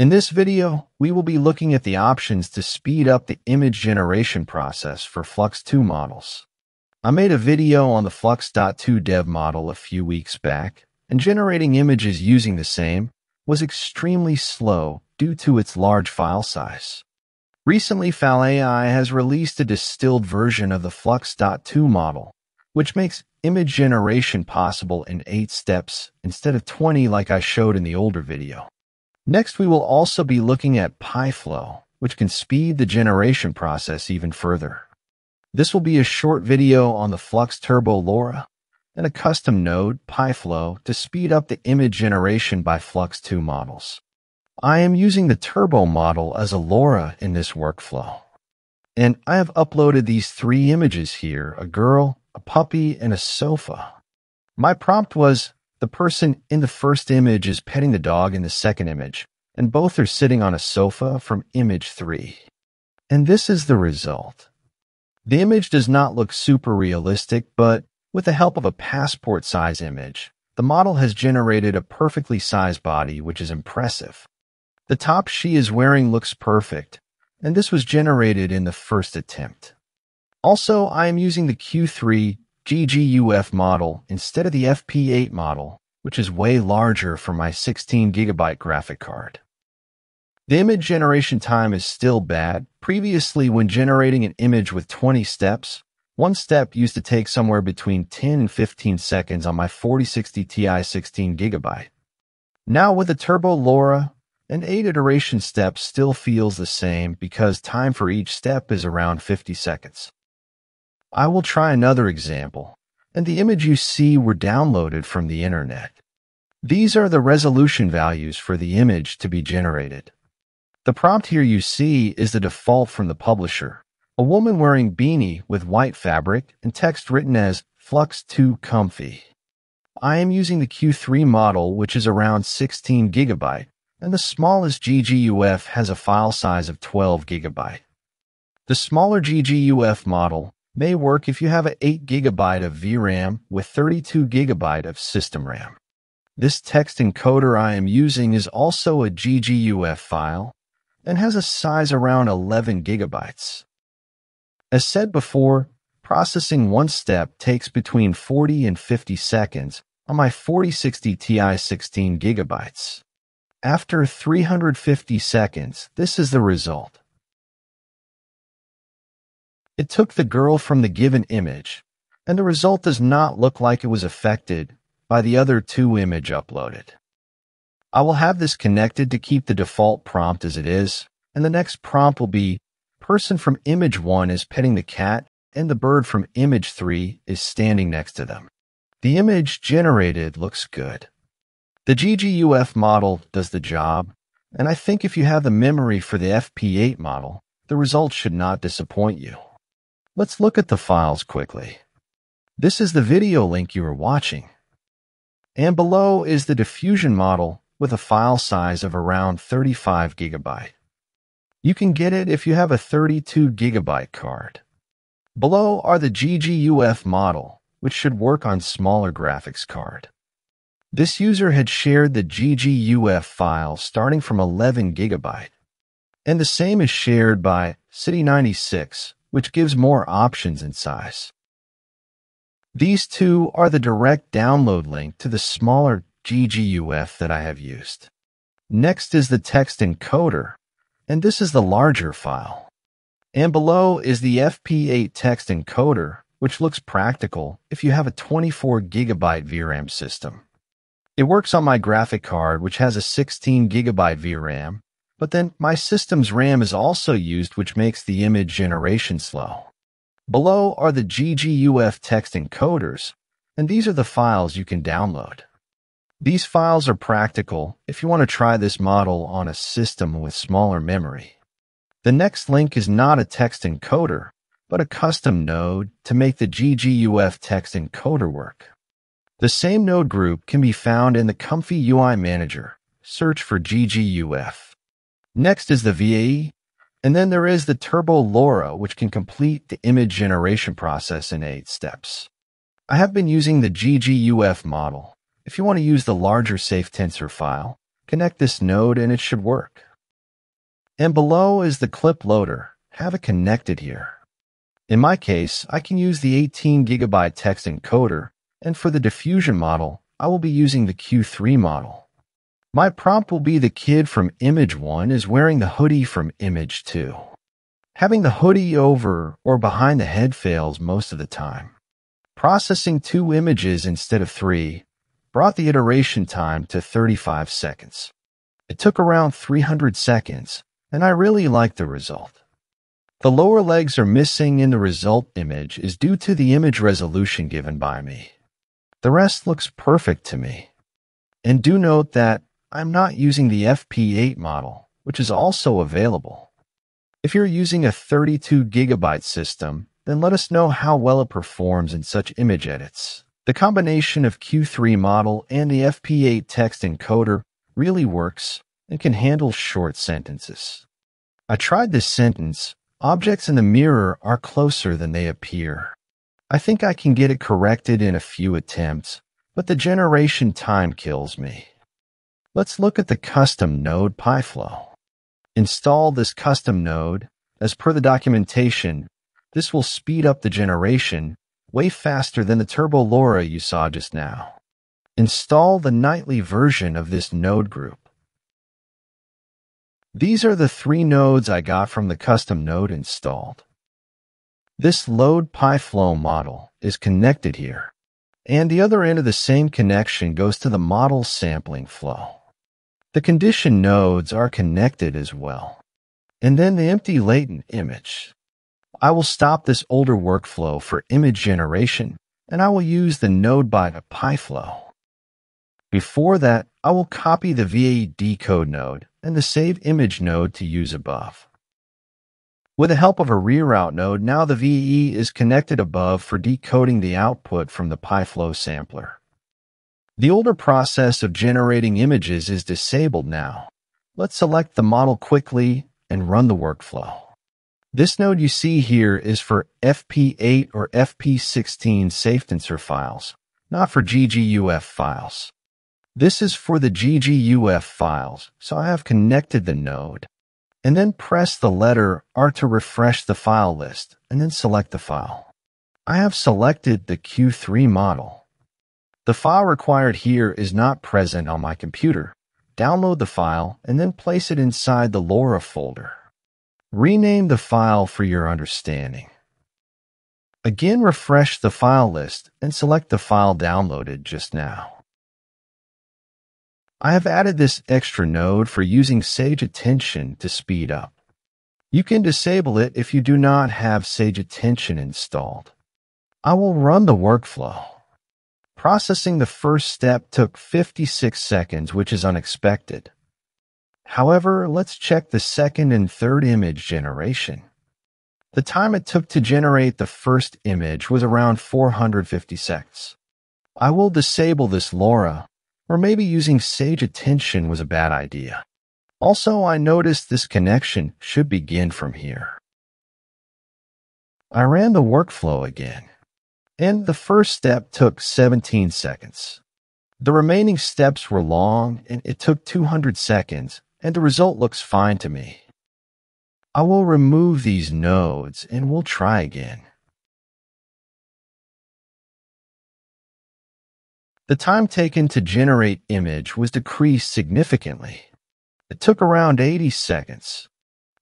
In this video, we will be looking at the options to speed up the image generation process for Flux 2 models. I made a video on the Flux.2 dev model a few weeks back, and generating images using the same was extremely slow due to its large file size. Recently, FalAI has released a distilled version of the Flux.2 model, which makes image generation possible in 8 steps instead of 20 like I showed in the older video. Next, we will also be looking at Pi-Flow, which can speed the generation process even further. This will be a short video on the Flux Turbo LoRa and a custom node, Pi-Flow, to speed up the image generation by Flux 2 models. I am using the Turbo model as a LoRa in this workflow. And I have uploaded these three images here, a girl, a puppy, and a sofa. My prompt was, the person in the first image is petting the dog in the second image, and both are sitting on a sofa from image 3. And this is the result. The image does not look super realistic, but with the help of a passport size image, the model has generated a perfectly sized body, which is impressive. The top she is wearing looks perfect, and this was generated in the first attempt. Also, I am using the Q3 GGUF model instead of the FP8 model, which is way larger for my 16 gigabyte graphic card. The image generation time is still bad. Previously, when generating an image with 20 steps, one step used to take somewhere between 10 and 15 seconds on my 4060 Ti 16 gigabyte. Now with the Turbo LoRa, an 8 iteration step still feels the same because time for each step is around 50 seconds. I will try another example, and the image you see were downloaded from the internet. These are the resolution values for the image to be generated. The prompt here you see is the default from the publisher, a woman wearing beanie with white fabric and text written as Flux 2 Comfy. I am using the Q3 model, which is around 16 gigabyte, and the smallest GGUF has a file size of 12 gigabyte. The smaller GGUF model may work if you have an 8 gigabyte of VRAM with 32 gigabyte of system RAM. This text encoder I am using is also a GGUF file and has a size around 11 gigabytes. As said before, processing one step takes between 40 and 50 seconds on my 4060 Ti 16 gigabytes. After 350 seconds, this is the result. It took the girl from the given image, and the result does not look like it was affected by the other two image uploaded. I will have this connected to keep the default prompt as it is, and the next prompt will be person from image 1 is petting the cat and the bird from image 3 is standing next to them. The image generated looks good. The GGUF model does the job, and I think if you have the memory for the FP8 model, the results should not disappoint you. Let's look at the files quickly. This is the video link you are watching. And below is the diffusion model with a file size of around 35 gigabyte. You can get it if you have a 32 gigabyte card. Below are the GGUF model, which should work on smaller graphics card. This user had shared the GGUF file starting from 11 gigabyte. And the same is shared by City96 which gives more options in size. These two are the direct download link to the smaller GGUF that I have used. Next is the text encoder, and this is the larger file. And below is the FP8 text encoder, which looks practical if you have a 24 gigabyte VRAM system. It works on my graphic card, which has a 16 gigabyte VRAM, but then my system's RAM is also used, which makes the image generation slow. Below are the GGUF text encoders, and these are the files you can download. These files are practical if you want to try this model on a system with smaller memory. The next link is not a text encoder, but a custom node to make the GGUF text encoder work. The same node group can be found in the Comfy UI Manager. Search for GGUF. Next is the VAE, and then there is the Turbo LoRa, which can complete the image generation process in eight steps. I have been using the GGUF model. If you want to use the larger safe tensor file, connect this node and it should work. And below is the clip loader. Have it connected here. In my case, I can use the 18 gigabyte text encoder, and for the diffusion model, I will be using the Q3 model. My prompt will be the kid from image 1 is wearing the hoodie from image 2. Having the hoodie over or behind the head fails most of the time. Processing two images instead of three brought the iteration time to 35 seconds. It took around 300 seconds, and I really like the result. The lower legs are missing in the result image is due to the image resolution given by me. The rest looks perfect to me. And do note that I'm not using the FP8 model, which is also available. If you're using a 32 gigabyte system, then let us know how well it performs in such image edits. The combination of Q3 model and the FP8 text encoder really works and can handle short sentences. I tried this sentence, objects in the mirror are closer than they appear. I think I can get it corrected in a few attempts, but the generation time kills me. Let's look at the custom node Pi-Flow. Install this custom node. As per the documentation, this will speed up the generation way faster than the Turbo LoRa you saw just now. Install the nightly version of this node group. These are the three nodes I got from the custom node installed. This load Pi-Flow model is connected here, and the other end of the same connection goes to the model sampling flow. The condition nodes are connected as well. And then the empty latent image. I will stop this older workflow for image generation, and I will use the node by the Pi-Flow. Before that, I will copy the VAE decode node and the save image node to use above. With the help of a reroute node, now the VE is connected above for decoding the output from the Pi-Flow sampler. The older process of generating images is disabled now. Let's select the model quickly and run the workflow. This node you see here is for FP8 or FP16 safe tensor files, not for GGUF files. This is for the GGUF files, so I have connected the node. And then press the letter R to refresh the file list, and then select the file. I have selected the Q3 model. The file required here is not present on my computer. Download the file and then place it inside the LoRa folder. Rename the file for your understanding. Again, refresh the file list and select the file downloaded just now. I have added this extra node for using Sage Attention to speed up. You can disable it if you do not have Sage Attention installed. I will run the workflow. Processing the first step took 56 seconds, which is unexpected. However, let's check the second and third image generation. The time it took to generate the first image was around 450 seconds. I will disable this LoRa, or maybe using Sage Attention was a bad idea. Also, I noticed this connection should begin from here. I ran the workflow again, and the first step took 17 seconds. The remaining steps were long, and it took 200 seconds, and the result looks fine to me. I will remove these nodes and we'll try again. The time taken to generate image was decreased significantly. It took around 80 seconds.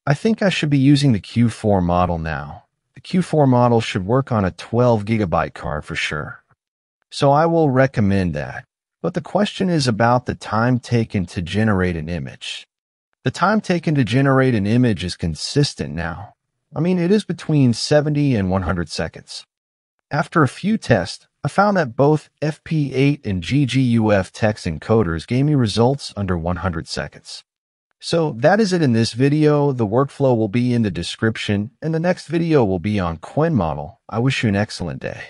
I think I should be using the Q4 model now. The Q4 model should work on a 12 gigabyte card for sure. So I will recommend that. But the question is about the time taken to generate an image. The time taken to generate an image is consistent now. I mean, it is between 70 and 100 seconds. After a few tests, I found that both FP8 and GGUF text encoders gave me results under 100 seconds. So that is it in this video. The workflow will be in the description and the next video will be on Qwen model. I wish you an excellent day.